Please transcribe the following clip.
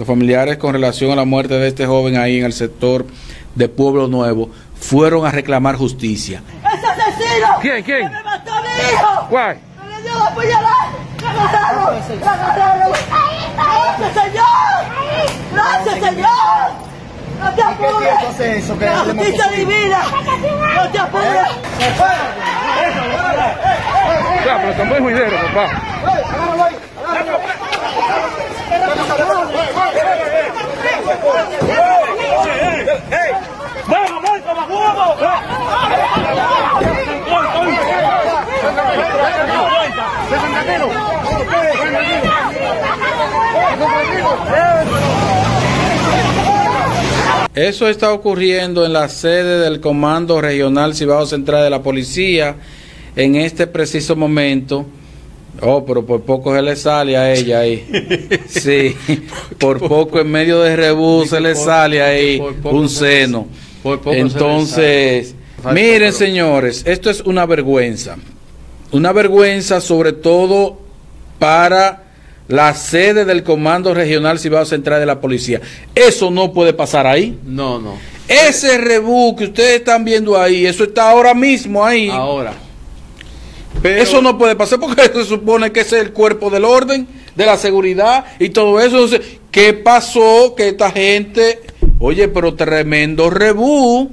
los familiares con relación a la muerte de este joven ahí en el sector de Pueblo Nuevo fueron a reclamar justicia. ¡Ese asesino! ¿Quién, quién? ¡Que me mató a mi hijo! ¿Cuál? ¡Que le dio la puñalada! ¡Me agarraron! ¡Me agarraron! ¡Gracias, Señor! ¡Gracias, Señor! ¡No te apures! eso que ¡Que la justicia divina! ¡No te apures! Claro, pero estamos en juidero, papá. Eso está ocurriendo en la sede del Comando Regional Cibao Central de la Policía en este preciso momento. Oh, pero por poco se le sale a ella ahí. Sí, por poco en medio de rebú se le sale ahí un seno. Entonces, miren señores, esto es una vergüenza. Una vergüenza sobre todo para la sede del Comando Regional Cibao Central de la Policía. Eso no puede pasar ahí. No, no. Ese rebú que ustedes están viendo ahí, eso está ahora mismo ahí. Ahora. Pero, Eso no puede pasar porque se supone que ese es el cuerpo del orden, de la seguridad y todo eso. Entonces, ¿qué pasó? Que esta gente, oye, pero tremendo rebú.